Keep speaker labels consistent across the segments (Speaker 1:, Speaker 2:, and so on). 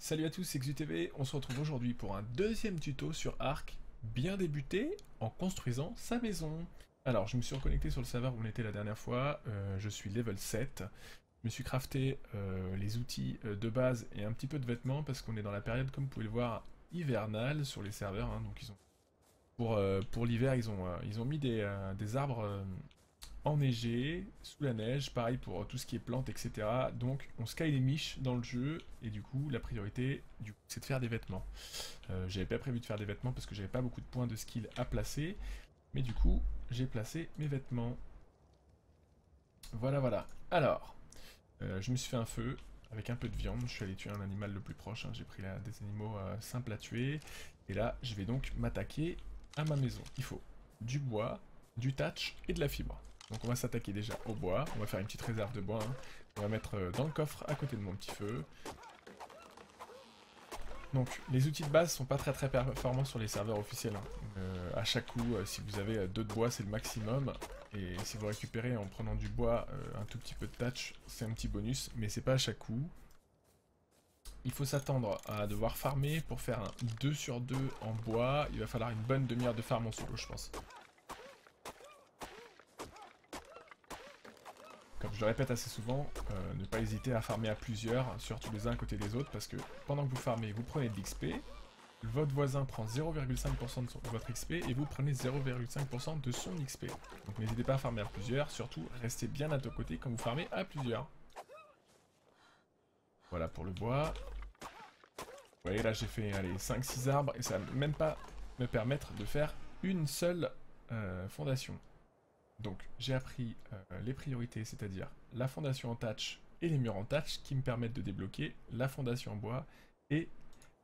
Speaker 1: Salut à tous, c'est XUTV, on se retrouve aujourd'hui pour un deuxième tuto sur Arc, bien débuté en construisant sa maison. Alors, je me suis reconnecté sur le serveur où on était la dernière fois, euh, je suis level 7. Je me suis crafté euh, les outils euh, de base et un petit peu de vêtements parce qu'on est dans la période, comme vous pouvez le voir, hivernale sur les serveurs. hein. donc pour, l'hiver, ils, ont mis des arbres enneigé, sous la neige, pareil pour tout ce qui est plantes, etc. Donc on sky les miches dans le jeu, et du coup la priorité, c'est de faire des vêtements. Euh, j'avais pas prévu de faire des vêtements parce que j'avais pas beaucoup de points de skill à placer, mais du coup j'ai placé mes vêtements. Voilà voilà. Alors, euh, je me suis fait un feu avec un peu de viande, je suis allé tuer un animal le plus proche, hein. j'ai pris des animaux euh, simples à tuer, et là je vais donc m'attaquer à ma maison. Il faut du bois, du thatch et de la fibre. Donc on va s'attaquer déjà au bois, on va faire une petite réserve de bois, hein. on va mettre euh, dans le coffre à côté de mon petit feu. Donc les outils de base sont pas très très performants sur les serveurs officiels. Hein. Euh, à chaque coup, euh, si vous avez deux de bois, c'est le maximum. Et si vous récupérez en prenant du bois un tout petit peu de touch, c'est un petit bonus, mais c'est pas à chaque coup. Il faut s'attendre à devoir farmer pour faire un 2 sur 2 en bois. Il va falloir une bonne demi-heure de farm en solo, je pense. Je le répète assez souvent, euh, ne pas hésiter à farmer à plusieurs, surtout les uns à côté des autres, parce que pendant que vous farmez, vous prenez de l'XP, votre voisin prend 0,5% de, votre XP, et vous prenez 0,5% de son XP. Donc n'hésitez pas à farmer à plusieurs, surtout restez bien à vos côtés quand vous farmez à plusieurs. Voilà pour le bois. Vous voyez là j'ai fait 5-6 arbres, et ça va même pas me permettre de faire une seule euh, fondation. Donc j'ai appris euh, les priorités, c'est-à-dire la fondation en touch et les murs en touch qui me permettent de débloquer la fondation en bois et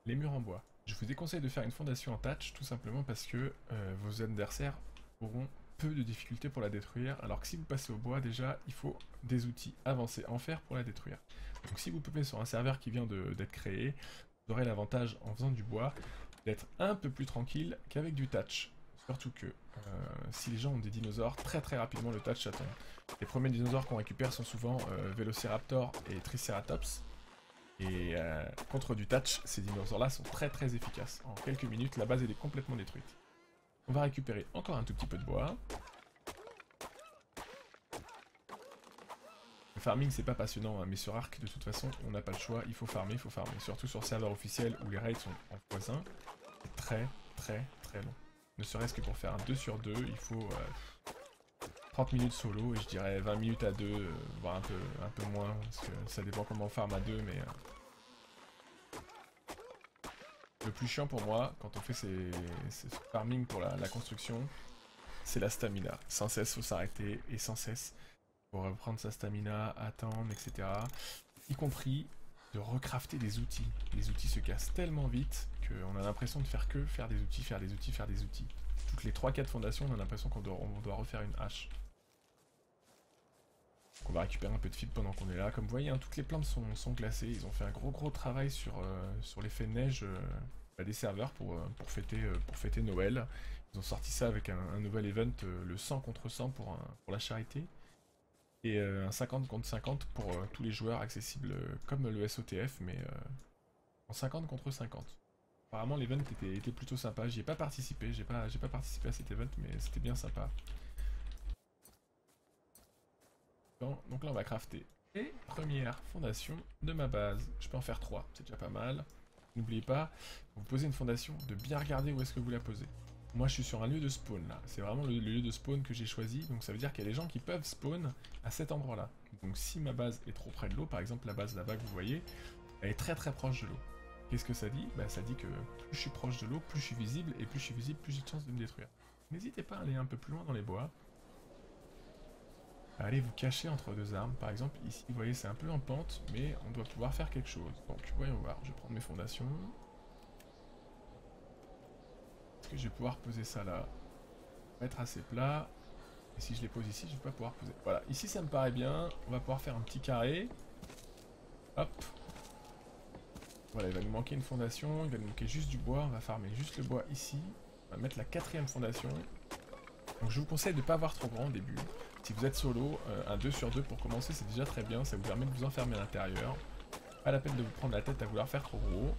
Speaker 1: les murs en bois. Je vous déconseille de faire une fondation en touch tout simplement parce que euh, vos adversaires auront peu de difficultés pour la détruire, alors que si vous passez au bois déjà, il faut des outils avancés en fer pour la détruire. Donc si vous pouvez sur un serveur qui vient d'être créé, vous aurez l'avantage en faisant du bois d'être un peu plus tranquille qu'avec du touch. Surtout que euh, si les gens ont des dinosaures, très très rapidement le touch attend. Les premiers dinosaures qu'on récupère sont souvent euh, Velociraptor et Triceratops. Et euh, contre du touch, ces dinosaures-là sont très très efficaces. En quelques minutes, la base est complètement détruite. On va récupérer encore un tout petit peu de bois. Le farming c'est pas passionnant, hein, mais sur Arc de toute façon on n'a pas le choix, il faut farmer, il faut farmer. Surtout sur serveur officiel où les raids sont en voisin. C'est très très très long. Ne serait-ce que pour faire un 2 sur 2, il faut 30 euh, minutes solo et je dirais 20 minutes à 2, euh, voire un peu, un peu moins, parce que ça dépend comment on farm à 2, mais... Euh, le plus chiant pour moi, quand on fait ces, farming pour la, construction, c'est la stamina. Sans cesse, faut s'arrêter, et sans cesse, pour reprendre sa stamina, attendre, etc. Y compris de recrafter des outils. Les outils se cassent tellement vite qu'on a l'impression de faire que faire des outils, faire des outils, faire des outils. Toutes les 3-4 fondations, on a l'impression qu'on doit, refaire une hache. Donc on va récupérer un peu de fibres pendant qu'on est là. Comme vous voyez, hein, toutes les plantes sont, glacées. Ils ont fait un gros gros travail sur, euh, sur l'effet neige euh, des serveurs pour, euh, fêter, pour fêter Noël. Ils ont sorti ça avec un, un nouvel event, le 100 contre 100 pour, pour la charité et euh, un 50 contre 50 pour euh, tous les joueurs accessibles euh, comme le SOTF, mais en 50 contre 50. Apparemment l'event était, plutôt sympa, j'y ai pas participé, j'ai pas, participé à cet event, mais c'était bien sympa. donc là on va crafter. Et première fondation de ma base, je peux en faire 3, c'est déjà pas mal. N'oubliez pas, vous posez une fondation, de bien regarder où est-ce que vous la posez. Moi je suis sur un lieu de spawn là, c'est vraiment le, lieu de spawn que j'ai choisi, donc ça veut dire qu'il y a des gens qui peuvent spawn à cet endroit là. Donc si ma base est trop près de l'eau, par exemple la base là-bas que vous voyez, elle est très très proche de l'eau. Qu'est-ce que ça dit? Bah ça dit que plus je suis proche de l'eau, plus je suis visible, et plus je suis visible, plus j'ai de chance de me détruire. N'hésitez pas à aller un peu plus loin dans les bois. Allez vous cacher entre deux arbres, par exemple ici, vous voyez c'est un peu en pente, mais on doit pouvoir faire quelque chose. Donc voyons voir, je vais prendre mes fondations, que je vais pouvoir poser ça là Mettre assez plat. Et si je les pose ici, je vais pas pouvoir poser. Voilà, ici ça me paraît bien. On va pouvoir faire un petit carré. Hop. Voilà, il va nous manquer une fondation. Il va nous manquer juste du bois. On va farmer juste le bois ici. On va mettre la quatrième fondation. Donc je vous conseille de ne pas avoir trop grand au début. Si vous êtes solo, euh, un 2 sur 2 pour commencer, c'est déjà très bien. Ça vous permet de vous enfermer à l'intérieur. Pas la peine de vous prendre la tête à vouloir faire trop gros.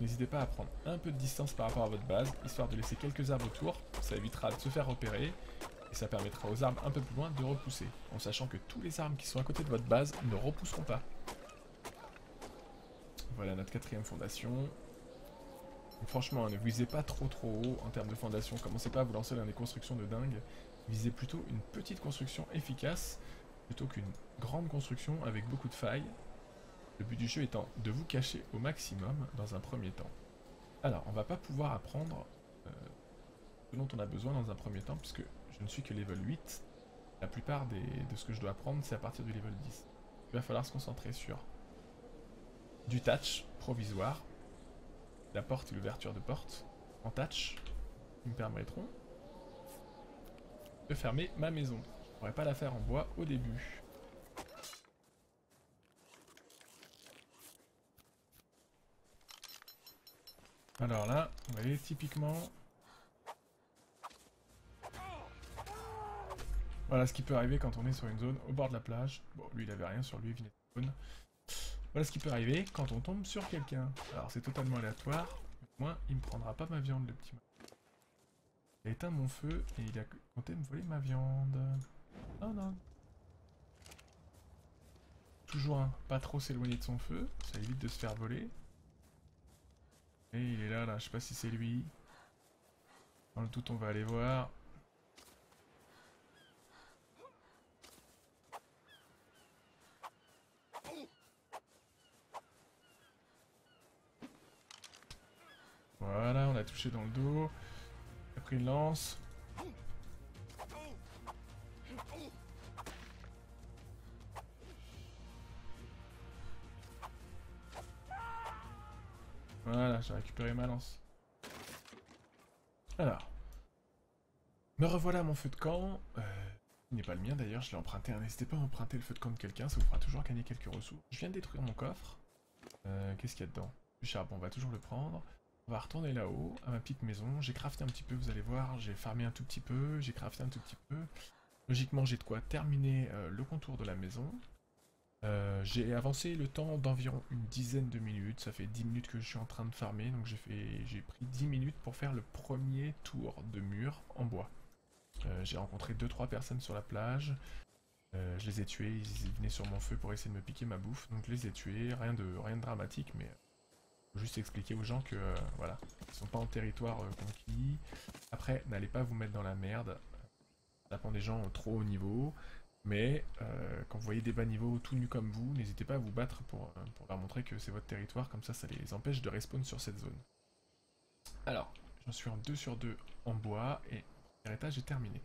Speaker 1: N'hésitez pas à prendre un peu de distance par rapport à votre base, histoire de laisser quelques arbres autour. Ça évitera de se faire repérer. Et ça permettra aux arbres un peu plus loin de repousser. En sachant que tous les arbres qui sont à côté de votre base ne repousseront pas. Voilà notre quatrième fondation. franchement, ne visez pas trop trop haut en termes de fondation. Commencez pas à vous lancer dans des constructions de dingue. Visez plutôt une petite construction efficace plutôt qu'une grande construction avec beaucoup de failles. Le but du jeu étant de vous cacher au maximum dans un premier temps. Alors, on va pas pouvoir apprendre euh, ce dont on a besoin dans un premier temps, puisque je ne suis que level 8. La plupart de ce que je dois apprendre, c'est à partir du level 10. Il va falloir se concentrer sur du touch provisoire, la porte et l'ouverture de porte en touch, qui me permettront de fermer ma maison. Je pourrais pas la faire en bois au début. Alors là, vous voyez, typiquement... Voilà ce qui peut arriver quand on est sur une zone au bord de la plage. Bon, lui il avait rien sur lui, il venait de zone. Voilà ce qui peut arriver quand on tombe sur quelqu'un. Alors c'est totalement aléatoire. Moi, il me prendra pas ma viande, le petit Il a éteint mon feu et il a compté me voler ma viande. Oh non. Toujours pas trop s'éloigner de son feu, ça évite de se faire voler. Et il est là, là, je sais pas si c'est lui. Dans le tout, on va aller voir. Voilà, on a touché dans le dos. Il a pris une lance. J'ai récupéré ma lance. Alors. Me revoilà mon feu de camp. Euh, il n'est pas le mien d'ailleurs, je l'ai emprunté. N'hésitez pas à emprunter le feu de camp de quelqu'un, ça vous fera toujours gagner quelques ressources. Je viens de détruire mon coffre. Euh, Qu'est-ce qu'il y a dedans? Du charbon, on va toujours le prendre. On va retourner là-haut, à ma petite maison. J'ai crafté un petit peu, vous allez voir. J'ai farmé un tout petit peu, j'ai crafté un tout petit peu. Logiquement, j'ai de quoi terminer euh, le contour de la maison. Euh, j'ai avancé le temps d'environ une dizaine de minutes, ça fait 10 minutes que je suis en train de farmer, donc j'ai pris 10 minutes pour faire le premier tour de mur en bois. Euh, j'ai rencontré 2-3 personnes sur la plage, euh, je les ai tués, ils venaient sur mon feu pour essayer de me piquer ma bouffe, donc je les ai tués, rien de, rien de dramatique, mais juste expliquer aux gens que voilà, ils sont pas en territoire conquis. Après, n'allez pas vous mettre dans la merde, ça dépend des gens trop haut niveau, mais euh, quand vous voyez des bas niveaux tout nus comme vous, n'hésitez pas à vous battre pour, euh, pour leur montrer que c'est votre territoire, comme ça ça les empêche de respawn sur cette zone. Alors, j'en suis en 2 sur 2 en bois, et le étage est terminé.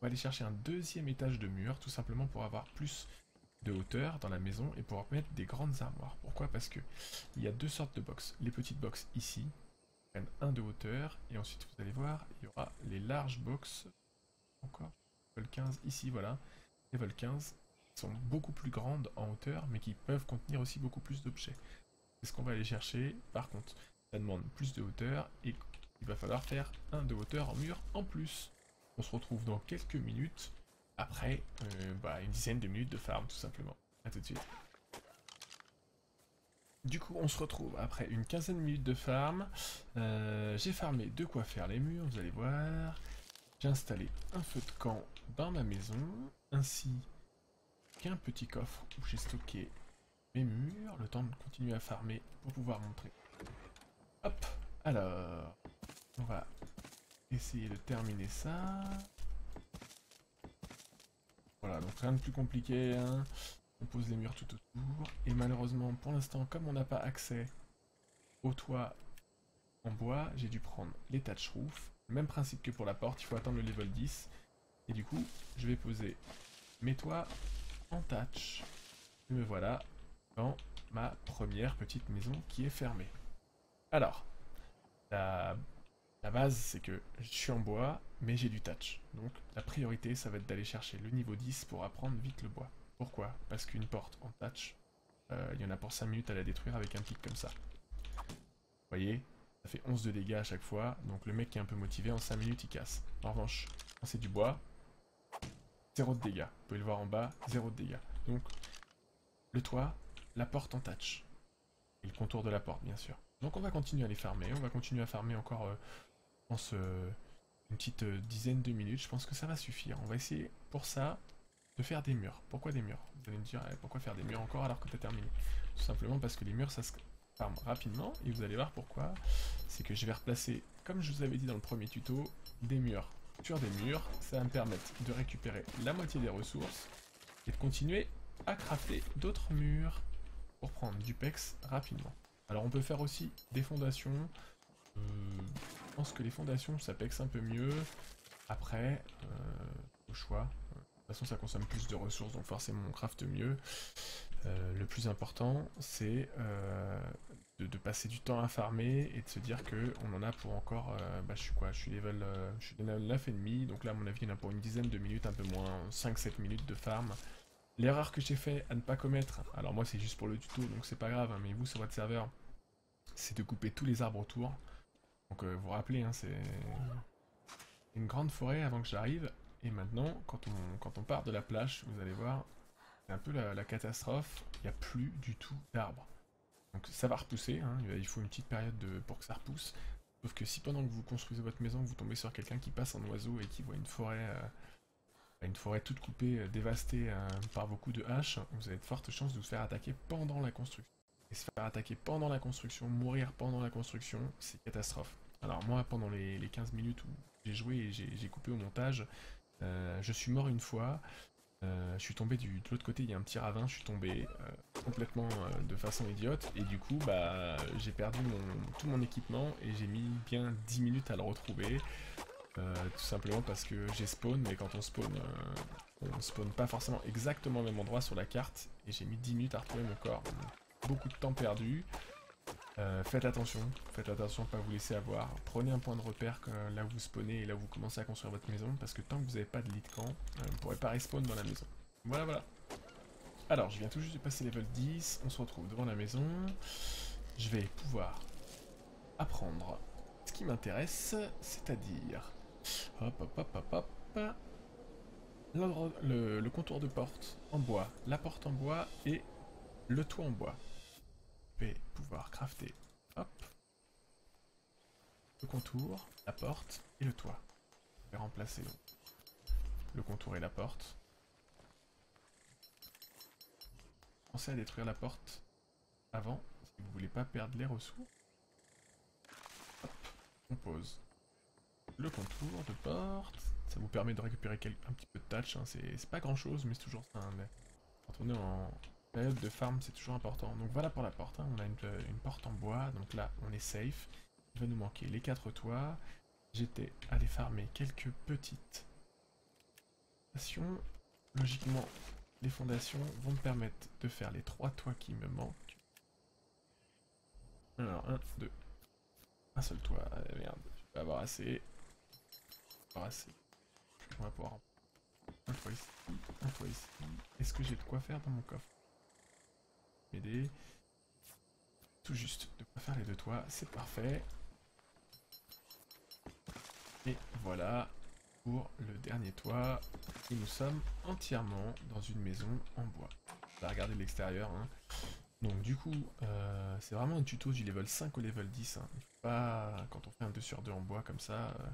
Speaker 1: On va aller chercher un deuxième étage de mur, tout simplement pour avoir plus de hauteur dans la maison et pouvoir mettre des grandes armoires. Pourquoi? Parce que il y a deux sortes de box. Les petites box ici, prennent un de hauteur, et ensuite vous allez voir, il y aura les larges box, encore, le 15 ici, voilà, level 15 sont beaucoup plus grandes en hauteur, mais qui peuvent contenir aussi beaucoup plus d'objets. C'est ce qu'on va aller chercher. Par contre, ça demande plus de hauteur et il va falloir faire un de hauteur en mur en plus. On se retrouve dans quelques minutes après euh, bah, une dizaine de minutes de farm tout simplement. A tout de suite. Du coup, on se retrouve après une quinzaine de minutes de farm. Euh, j'ai farmé de quoi faire les murs, vous allez voir. J'ai installé un feu de camp dans ma maison, ainsi qu'un petit coffre où j'ai stocké mes murs, le temps de continuer à farmer pour pouvoir montrer. Hop, alors, on va essayer de terminer ça. Voilà, donc rien de plus compliqué, hein. on pose les murs tout autour, et malheureusement pour l'instant comme on n'a pas accès au toit en bois, j'ai dû prendre les touch roof même principe que pour la porte, il faut attendre le level 10. Et du coup, je vais poser mes toits en touch. Et me voilà dans ma première petite maison qui est fermée. Alors, la, base c'est que je suis en bois, mais j'ai du touch. Donc la priorité ça va être d'aller chercher le niveau 10 pour apprendre vite le bois. Pourquoi? Parce qu'une porte en touch, euh, il y en a pour 5 minutes à la détruire avec un pic comme ça. Vous voyez? Ça fait 11 de dégâts à chaque fois, donc le mec qui est un peu motivé, en 5 minutes il casse. En revanche, quand c'est du bois, 0 de dégâts. Vous pouvez le voir en bas, 0 de dégâts. Donc le toit, la porte en touch. Et le contour de la porte, bien sûr. Donc on va continuer à les farmer, on va continuer à farmer encore, euh, je euh, une petite euh, dizaine de minutes. Je pense que ça va suffire. On va essayer, pour ça, de faire des murs. Pourquoi des murs? Vous allez me dire, eh, pourquoi faire des murs encore alors que tu as terminé? Tout simplement parce que les murs, ça se farme rapidement, et vous allez voir pourquoi. C'est que je vais replacer, comme je vous avais dit dans le premier tuto, des murs sur des murs. Ça va me permettre de récupérer la moitié des ressources et de continuer à crafter d'autres murs pour prendre du pex rapidement. Alors on peut faire aussi des fondations. Euh, je pense que les fondations ça pex un peu mieux. Après, euh, au choix. De toute façon ça consomme plus de ressources donc forcément on craft mieux. Euh, le plus important c'est de, passer du temps à farmer et de se dire que on en a pour encore, bah je suis quoi, je suis level, je suis level 9,5 donc là à mon avis il y en a pour une dizaine de minutes, un peu moins, 5-7 minutes de farm. L'erreur que j'ai fait à ne pas commettre, alors moi c'est juste pour le tuto donc c'est pas grave, hein, mais vous sur votre serveur, c'est de couper tous les arbres autour. Donc euh, vous vous rappelez, hein, c'est une grande forêt avant que j'arrive. Et maintenant, quand on, quand on part de la plage, vous allez voir, c'est un peu la, catastrophe, il n'y a plus du tout d'arbres. Donc ça va repousser, hein, il faut une petite période de, pour que ça repousse. Sauf que si pendant que vous construisez votre maison, vous tombez sur quelqu'un qui passe en oiseau et qui voit une forêt... Euh, une forêt toute coupée, euh, dévastée euh, par beaucoup de haches, vous avez de fortes chances de vous faire attaquer pendant la construction. Et se faire attaquer pendant la construction, mourir pendant la construction, c'est catastrophe. Alors moi, pendant les, 15 minutes où j'ai joué et j'ai coupé au montage, je suis mort une fois, je suis tombé du, de l'autre côté, il y a un petit ravin, je suis tombé complètement de façon idiote, et du coup, bah, j'ai perdu tout mon équipement, et j'ai mis bien 10 minutes à le retrouver. Euh, tout simplement parce que j'ai spawn, mais quand on spawn, euh, on spawn pas forcément exactement au même endroit sur la carte, et j'ai mis 10 minutes à retrouver mon corps. beaucoup de temps perdu. Euh, faites attention, faites attention, pas vous laisser avoir. Prenez un point de repère là où vous spawnez et là où vous commencez à construire votre maison, parce que tant que vous n'avez pas de lit de camp, vous pourrez pas respawn dans la maison. Voilà, voilà. Alors, je viens tout juste de passer level 10, on se retrouve devant la maison. Je vais pouvoir apprendre ce qui m'intéresse, c'est-à-dire Hop, hop, hop, hop, hop. Le, contour de porte en bois, la porte en bois et le toit en bois. Vais pouvoir crafter, hop, le contour, la porte et le toit. Je vais remplacer le contour et la porte. Pensez à détruire la porte avant, si vous voulez pas perdre les ressources. Hop, on pose le contour de porte. Ça vous permet de récupérer un petit peu de touch. Hein. C'est pas grand chose, mais c'est toujours ça. Quand on est en période de farm, c'est toujours important. Donc voilà pour la porte. Hein. On a une, porte en bois. Donc là, on est safe. Il va nous manquer les quatre toits. J'étais allé farmer quelques petites fondations. Logiquement, les fondations vont me permettre de faire les trois toits qui me manquent. Alors, un, deux. Un seul toit. Ah, merde, je vais avoir assez. On va pouvoir un toit ici, un toit ici. Est-ce que j'ai de quoi faire dans mon coffre? M'aider. Tout juste de quoi faire les deux toits, c'est parfait. Et voilà pour le dernier toit. Et nous sommes entièrement dans une maison en bois. On va regarder l'extérieur. Hein. Donc du coup, euh, c'est vraiment un tuto du level 5 au level 10. Hein. Pas, quand on fait un 2 sur 2 en bois comme ça, euh,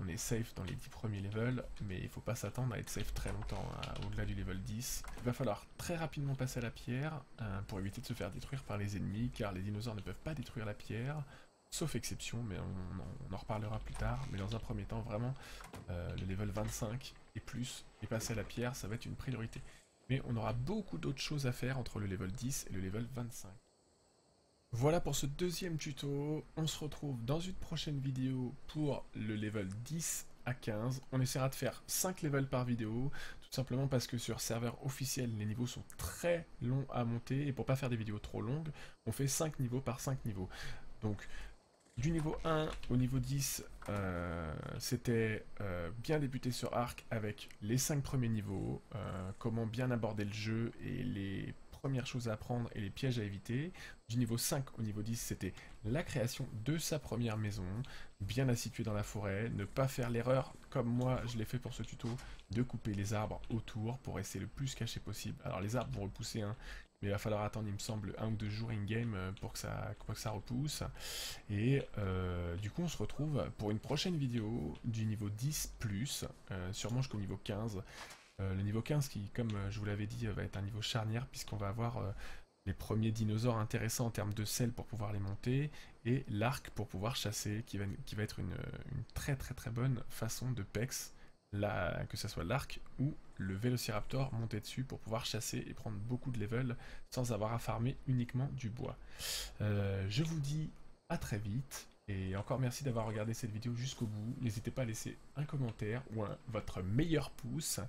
Speaker 1: on est safe dans les 10 premiers levels, mais il faut pas s'attendre à être safe très longtemps, hein, au-delà du level 10. Il va falloir très rapidement passer à la pierre, euh, pour éviter de se faire détruire par les ennemis, car les dinosaures ne peuvent pas détruire la pierre, sauf exception, mais on, en reparlera plus tard. Mais dans un premier temps, vraiment, euh, le level 25 et plus, et passer à la pierre, ça va être une priorité. Mais on aura beaucoup d'autres choses à faire entre le level 10 et le level 25. Voilà pour ce deuxième tuto, on se retrouve dans une prochaine vidéo pour le level 10 à 15. On essaiera de faire 5 levels par vidéo, tout simplement parce que sur serveur officiel, les niveaux sont très longs à monter, et pour pas faire des vidéos trop longues, on fait 5 niveaux par 5 niveaux. Donc, du niveau 1 au niveau 10, euh, c'était euh, bien débuter sur Arc avec les 5 premiers niveaux, euh, comment bien aborder le jeu et les premières choses à apprendre et les pièges à éviter. Du niveau 5 au niveau 10, c'était la création de sa première maison, bien la situer dans la forêt, ne pas faire l'erreur comme moi je l'ai fait pour ce tuto, de couper les arbres autour pour rester le plus caché possible. Alors les arbres vont repousser, hein, mais il va falloir attendre, il me semble, un ou deux jours in-game euh, pour, que ça, que ça repousse. Et euh, du coup, on se retrouve pour une prochaine vidéo du niveau 10+, euh, sûrement jusqu'au niveau 15. Le niveau 15 qui, comme je vous l'avais dit, va être un niveau charnière puisqu'on va avoir les premiers dinosaures intéressants en termes de sel pour pouvoir les monter, et l'arc pour pouvoir chasser, qui va, être une, très très très bonne façon de pex, que ce soit l'arc ou le Vélociraptor monter dessus pour pouvoir chasser et prendre beaucoup de level sans avoir à farmer uniquement du bois. Euh, je vous dis à très vite, et encore merci d'avoir regardé cette vidéo jusqu'au bout. N'hésitez pas à laisser un commentaire ou votre meilleur pouce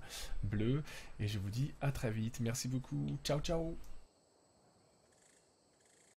Speaker 1: bleu. Et je vous dis à très vite. Merci beaucoup. Ciao ciao